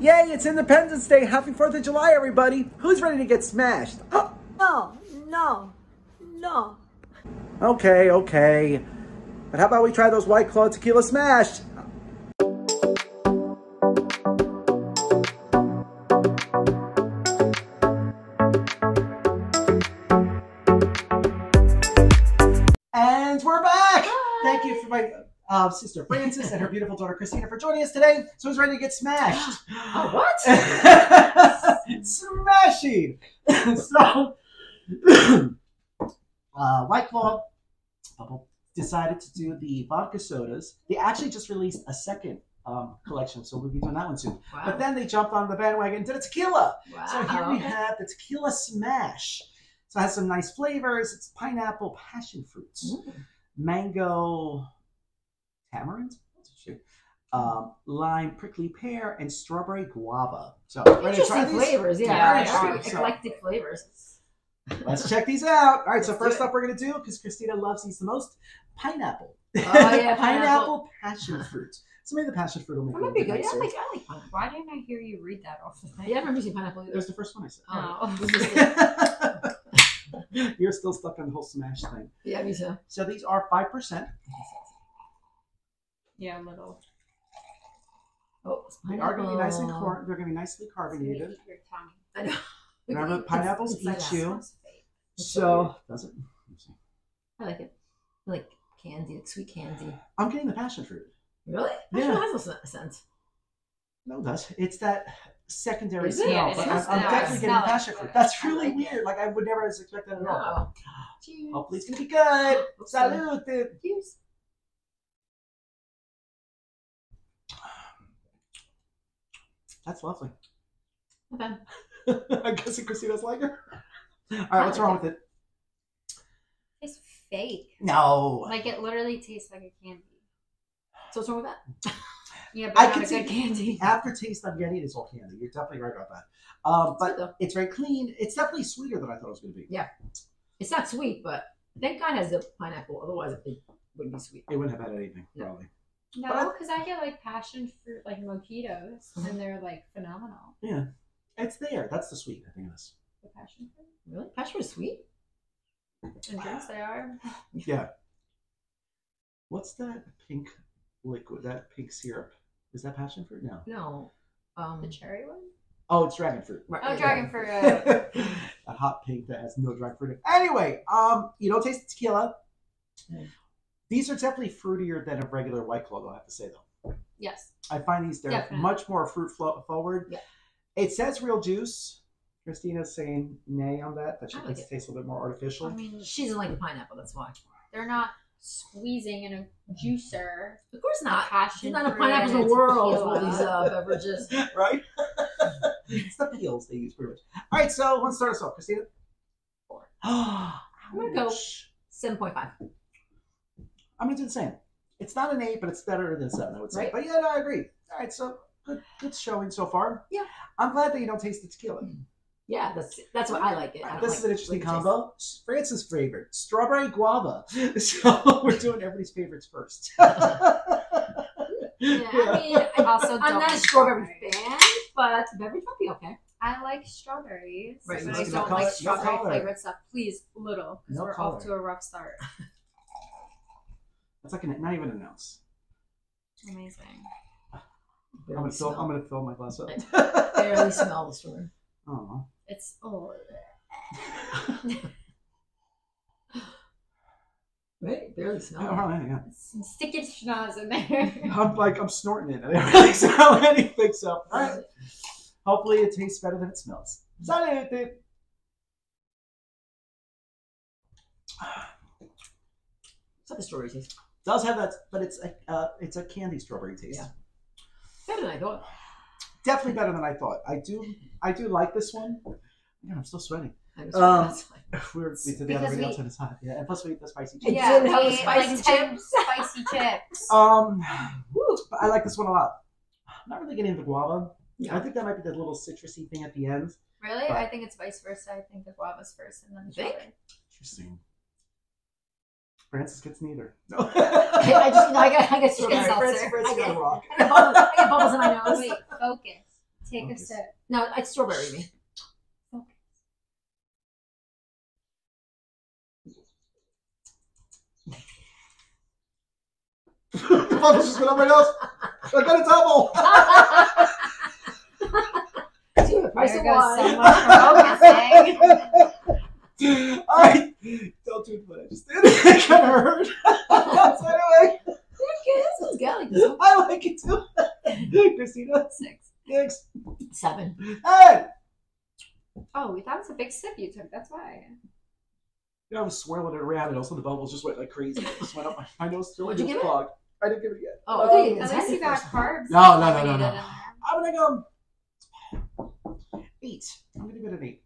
Yay, it's Independence Day. Happy 4th of July, everybody. Who's ready to get smashed? Oh. No, no, no. okay, okay. But how about we try those White Claw Tequila Smash? And we're back. Thank you for my uh, sister Frances and her beautiful daughter Christina for joining us today. So who's ready to get smashed? Oh, what? Smashing. so, uh, White Claw decided to do the vodka sodas. They actually just released a second um, collection, so we'll be doing that one soon. Wow. But then they jumped on the bandwagon and did a tequila. wow. So here we have the tequila smash. So it has some nice flavors. It's pineapple, passion fruits, Mm. mango, tamarind, um, lime, prickly pear, and strawberry guava. So ready to try Interesting these? flavors, yeah. Yeah, very very true. true. So- Eclectic flavors. Let's check these out. All right, so Let's do first up, we're gonna do because Christina loves these the most. Pineapple. Oh, yeah, pineapple. pineapple passion fruit. So maybe the passion fruit will make That it a might be good. Yeah, I like, I like pineapple. Why didn't I hear you read that off the thing? Yeah, I've never used pineapple That either. was the first one I said. Oh. You're still stuck on the whole smash thing. Yeah, me too. So these are five percent. Yeah, a little. Oh, it's They are going to be nice and oh. pineapple. car- They're going to be nicely carbonated. Your tongue. I know. Remember, pineapples it's like eat that. you. So does it? Let me see. I like it. I like candy, like sweet candy. I'm getting the passion fruit. Really? Yeah. Actually, it has no scent. No, it does. It's that secondary Is it? smell. Yeah, it but is. I'm, I'm No, definitely getting smell it. passion fruit. That's really like it. weird. Like I would never have expected that at all. Oh. Cheers. Hopefully it's gonna be good. Salute. Cheers. That's lovely. Okay. I'm guessing Christina's like her. All right, what's wrong with it? It's fake. No. Like it literally tastes like a candy. So what's wrong with that? Yeah, but I not can a see candy. aftertaste I'm getting is all candy. You're definitely right about that. Um, It's but it's very clean. It's definitely sweeter than I thought it was going to be. Yeah, it's not sweet, but thank God has the pineapple. Otherwise, it wouldn't be sweet. It wouldn't have had anything, No. probably. No, because I get like passion fruit, like mojitos, Mm-hmm. and they're like phenomenal. Yeah. It's there. That's the sweet, I think it is. The passion fruit. Really? Passion is sweet? And drinks they are. Yeah. What's that pink liquid? That pink syrup? Is that passion fruit? No. No. Um, The cherry one? Oh, it's dragon fruit. right, Oh, right, dragon fruit. Uh, a hot pink that has no dragon fruit. in it. Anyway, um, you don't taste the tequila. These are definitely fruitier than a regular white claw. though, I have to say though. yes. I find these they're Definitely. much more fruit flo- forward. Yeah. It says real juice. Christina's saying nay on that. That she I like thinks it. it tastes a little bit more artificial. I mean, She doesn't like the pineapple, that's why. they're not squeezing in a juicer. Of course not. Passion There's not enough fruit pineapples in and the world for these uh, beverages. right? it's the peels they use pretty much. All right, so let's start us off. Christina? Four. I'm gonna go- 7.5. I'm gonna do the same. It's not an eight, but it's better than seven, I would say. Right. But yeah, no, I agree. All right, so good, good showing so far. Yeah. I'm glad that you don't taste the tequila. Yeah, that's that's why I like it. I don't this like is an interesting flavor taste. combo. Frances' favorite, strawberry guava. So we're doing everybody's favorites first. Yeah, I mean, I, Also, I'm not a strawberry strawberry. fan, but the beverage might be okay. I like strawberries, Right, but I color- don't no like strawberry color. flavored stuff. Please, little, because No we're color. off to a rough start. That's like an, not even an ounce. Amazing. I'm gonna fill. I'm gonna fill my glass up. Oh. barely smell the strawberry. Oh. It's oh, Right? Barely Oh, smell. it. yeah. some sticky schnoz in there. I'm like I'm snorting it. I didn't really smell anything. So all right. Hopefully it tastes better than it smells. Salute. dude. It's like a strawberry taste. Does have that, but it's a uh, it's a candy strawberry taste. Yeah. Better than I thought. Definitely better than I thought. I do I do like this one. Yeah, I'm still sweating. I was Um. We were we did the other we- outside It's hot. Yeah, and plus we eat the spicy chips. yeah, did have we ate, spicy like chips. spicy chips. Um, Woo. but I like this one a lot. I'm not really getting into guava. Yeah. I think that might be the little citrusy thing at the end. Really? But- I think it's vice versa. I think the guava's first and then the You think? strawberry. Interesting. Frances gets neither. No. I, I just, you know, I got, I got Get strawberry. seltzer. Frances, Frances I got get- rock. I got bubbles, I got bubbles in my nose. Wait, focus. Take a sip. No, it's strawberry. Me. Bubbles just went up my nose. I got a double. See the price There of goes wine. so much for focusing. Eh? I don't do what I just did. It kind of hurt. so anyway, Okay, this one's got like this one. I like it too. Christina, Six. thanks. seven. Hey, Oh, we thought it was a big sip you took. That's why. you know, I was swirling it around, and also the bubbles just went like crazy. It just went up my, my nose. Still What'd you was give it? clogged. I didn't give it yet. Oh, okay. Um, At least you got carbs. No, no, no, no, no. I'm gonna go eight. I'm gonna give it an eight.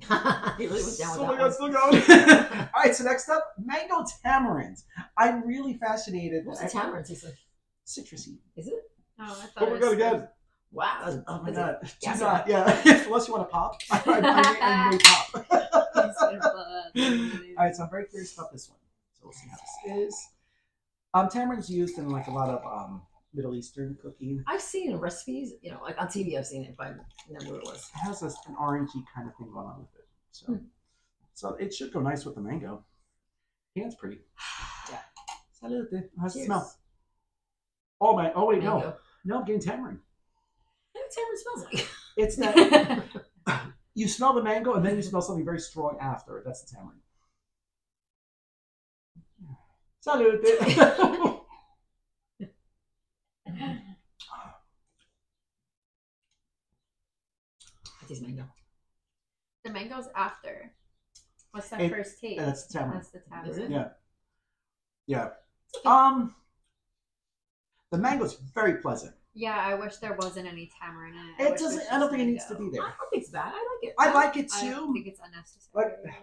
Still burping. he really went down oh with that still going. All right, so next up, mango tamarind. I'm really fascinated. What's the tamarind taste like? Citrusy. Is it? Oh, I thought Oh it my was god, again. Wow. That's, Oh my god. Do Yes, not, yeah. Unless you want to pop. I, I, I, I may pop. All right, so I'm very curious about this one. So we'll see how this is. Um, tamarind's used in like a lot of um Middle Eastern cooking. I've seen recipes, you know, like on TV, I've seen it, but I never what it was. It has this, an orangey kind of thing going on with it. So, Hmm. so it should go nice with the mango. Hand's pretty. Yeah. Salute. How's it Cheers. smell? Oh my! Oh wait, no, no, I'm getting tamarind. What tamarind smells like? It's that you smell the mango and then you smell something very strong after. That's the tamarind. Salute. I taste mango. The mango's after. What's that It- first taste? That's tamarind. That's the Is tamarind. it? Yeah. Yeah. okay. Um, the mango's very pleasant. Yeah, I wish there wasn't any tamarind in it. I It doesn't. was I don't just think it needs to mango. be I there. don't think it's bad. I like it. I like it too. I too, think it's unnecessary. Like,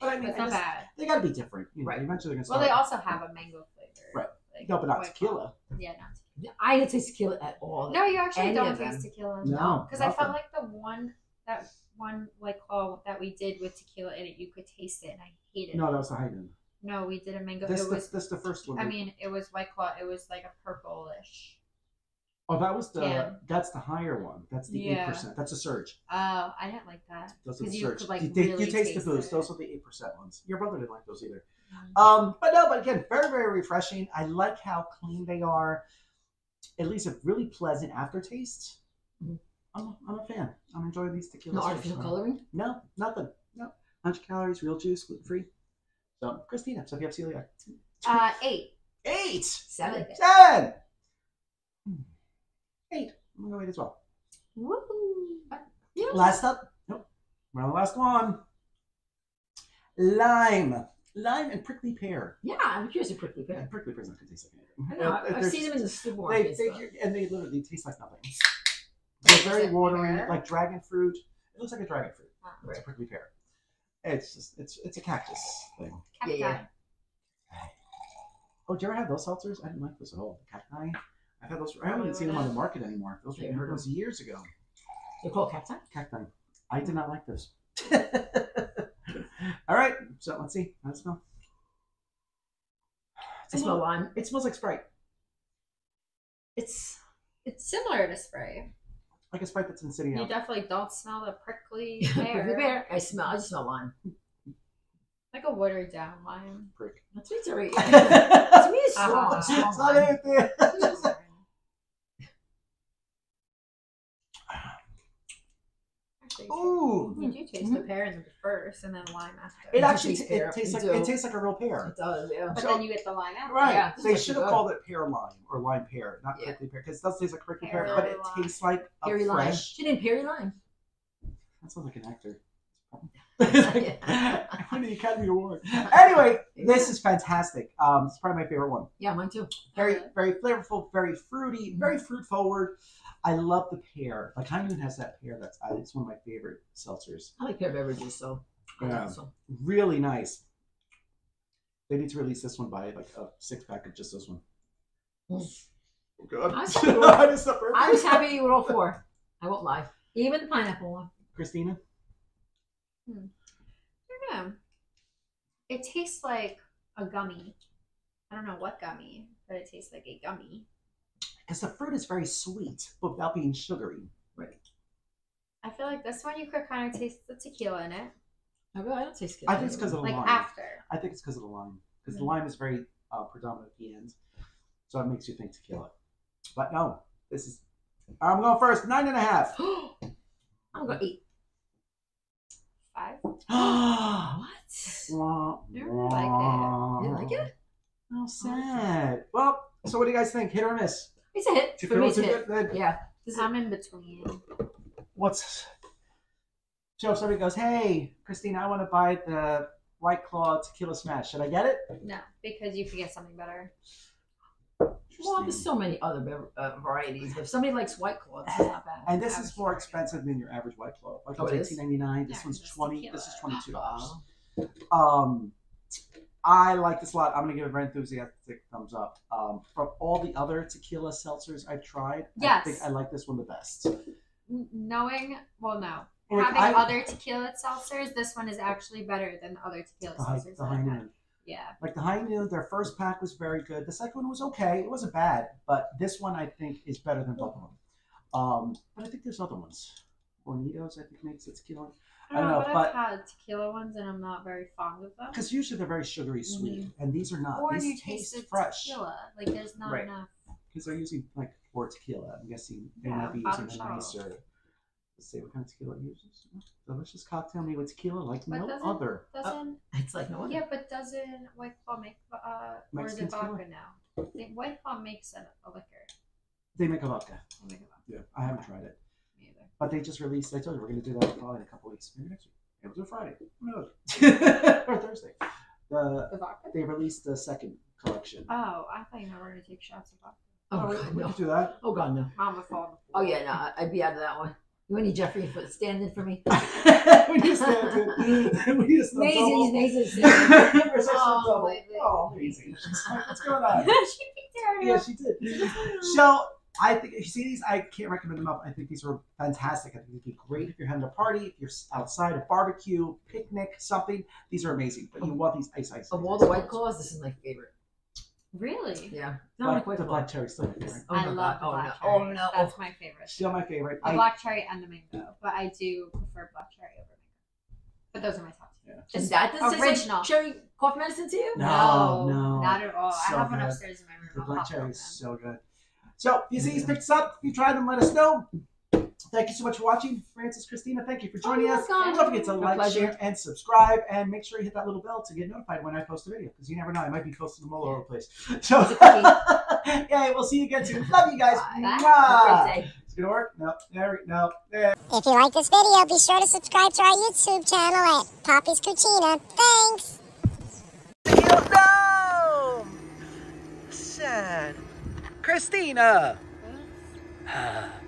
but I mean, it's I not just- bad. they got to be different. You know, Right. Eventually, they're gonna Well, they also have a mango flavor. Right. Like no, but not tequila. Claw. Yeah, not tequila. I didn't taste tequila at all. No, you actually Any don't of them. taste tequila. No, Because I nothing. felt like the one that one White Claw that we did with tequila in it, you could taste it, and I hated it. No, it. that was the Haydn. No, we did a mango. This, it the, was. this the first one. I mean, it was White Claw. It was like a purplish. oh, that was the. can. That's the higher one. That's the eight Yeah. percent. That's a surge. Oh, I didn't like that. Those are the 'Cause you surge. could, like, you, ta- really you taste, taste the booze. it. Those are the eight percent ones. Your brother didn't like those either. Mm. Um, but no, but again, very very refreshing. I like how clean they are. At least a really pleasant aftertaste. Mhm. I'm, I'm a fan. I'm enjoying these tequilas. No artificial far. coloring. No, nothing. No, hundred calories, real juice, gluten free. So, Christina, so if you have celiac, Uh, eight. eight, Seven. seven, Hmm. eight. I'm gonna wait as well. Woo! Yeah. Last up, nope, we're on the last one. Lime, lime and prickly pear. Yeah, I'm curious if prickly Yeah, pear. prickly pear's not gonna taste like I anything. know. Uh, I've seen them in the They, they, and they literally taste like nothing. They're very watery, pear? like dragon fruit. It looks like a dragon fruit. Ah, It's a prickly pear. It's just, it's, it's a cactus thing. Yeah, yeah. Cacti. Oh, did you ever have those seltzers? I didn't like those at all. The cacti. I've had those. I haven't Probably even seen them on the market anymore. Those were Yeah, heard those years ago. They're called cacti. Cacti. I did not like those. all right. So let's see. How does it smell? It's I a smell lime. It smells like Sprite. It's It's similar to spray. Like a Sprite that's in City You Out. definitely don't smell the prickly prickly pear. pear. I smell. I just smell lime. Like a watered down lime. Prick. That's me. It's already. to me, it's strong. Ah. It's not lime. anything. Actually, Ooh. You do taste the pear in the first and then lime after. It You actually taste it tastes like it tastes like a real pear. It does. Yeah. but so- then you get the lime after. Right. Yeah, they should have called it pear lime or lime pear, not Yeah. prickly pear, because it does taste like prickly pear, Pear but it lime. tastes like a Perry lime. fresh. She named Perry lime. That sounds like an actor. Yeah. I won the Academy Award. Anyway, this is fantastic. Um, it's probably my favorite one. Yeah, mine too. Very, very flavorful, very fruity, very fruit forward. I love the pear. Like High Noon has that pear. That's uh, it's one of my favorite seltzers. I like pear beverages, so. Yeah. this one. Really nice. They need to release this one by like a six pack of just this one. Mm. Oh god. I was happy with- I just I was burping. happy with all four. I won't lie. Even the pineapple one. Christina. Yeah. It tastes like a gummy. I don't know what gummy, but it tastes like a gummy. Because the fruit is very sweet, but without being sugary. Right. I feel like this one you could kind of taste the tequila in it, I really I don't taste tequila. I think it's because of the like lime. after. I think it's because of the lime, because the Mhm. lime is very uh, predominant at the end, so it makes you think tequila. But no, this is. I'm going first. Nine and a half. I'm gonna eat. Five. What? Wah, I really like it. You like it? How sad. Well, so what do you guys think? Hit or miss? It's a hit. Do you For feel me, it's it's a a hit. good- good- Yeah. This is, I'm in between. What's so if somebody goes, "Hey, Christine, I want to buy the White Claw Tequila Smash. Should I get it?" No, because you could get something better. well, there's so many other bev- uh, varieties. But if somebody likes White Claw, this is not bad. And this I is more sorry. expensive than your average White Claw. White Oh, Claw's it is? eighteen ninety nine. This Yeah, one's it's twenty. This is twenty two dollars. Um, I like this a lot. I'm gonna give it a very enthusiastic thumbs up. Um, from all the other tequila seltzers I've tried, I think I like this one the best. Knowing, well, no. Like, Having I- other tequila seltzers, this one is actually better than the other tequila the seltzers. the high noon. Yeah. Like the high noon, their first pack was very good. The second one was okay. It wasn't bad, but this one I think is better than both of them. Um, but I think there's other ones. Hornitos, I think makes it tequila. I don't I know, know, but, but- I've had tequila ones and I'm not very fond of them. Because usually they're very sugary sweet, and these are not. Or these you taste taste the fresh tequila. Like there's not Right. enough. because they're using like for tequila. I'm guessing they Yeah, might be using a shelf. nicer. Let's see what kind of tequila it uses. Delicious cocktail made with tequila like But no doesn't- other. Doesn't It's like no one. yeah, but doesn't White Claw make uh or is Mexican vodka tequila? now? White Claw makes a, a liquor. They make a vodka. They make a vodka. Yeah, I haven't tried it, Me either. But they just released. I told you we're going to do that probably in a couple weeks. Maybe next week. Maybe we'll do Friday. Who knows? or Thursday. The The vodka? they released the second collection. Oh, I thought you were gonna take shots of vodka. Oh, oh we, God, we no. could do that. Oh God, no. Mom would fall on Oh yeah, no. I- I'd be out of that one. You need Jeffrey for standing for me. we need to stand in. We need to stand Mazes, double. mazes. Oh, double. my goodness. Oh, amazing. What's going on? she picked her yeah, she did. So I think if you see these, I can't recommend them enough. I think these are fantastic. I think they'd be great if you're having a party, if you're outside a barbecue, picnic, something. These are amazing. But you want these ice ice. Of all the White Claws, this is my favorite. Really? Yeah. Not Black, like White the Claw. black cherry still oh my favorite. Oh, I no, love God. the oh, black no. cherry. Oh no. That's oh. my favorite. Still my favorite. The I, black cherry and the mango, but I do prefer black cherry over mango. But those are my top two. Yeah. Just that doesn't original. like cherry cough medicine to you? No, no. not at all. So I have one upstairs in my room. the I'll black cherry is so good. So if you see these picked us up, if you try them, let us know. Thank you so much for watching. Frances, Christina, thank you for joining Oh, us. welcome. Don't forget to My like, pleasure. share, and subscribe. And make sure you hit that little bell to get notified when I post a video. Because you never know, I might be posting them all over the place. So, yeah, we'll see you again soon. Love you guys. Bye. Mwah. Have a great day. It's going to work? No. There, no. There. If you like this video, be sure to subscribe to our YouTube channel at Poppy's Cucina. Thanks! Sad. Christina.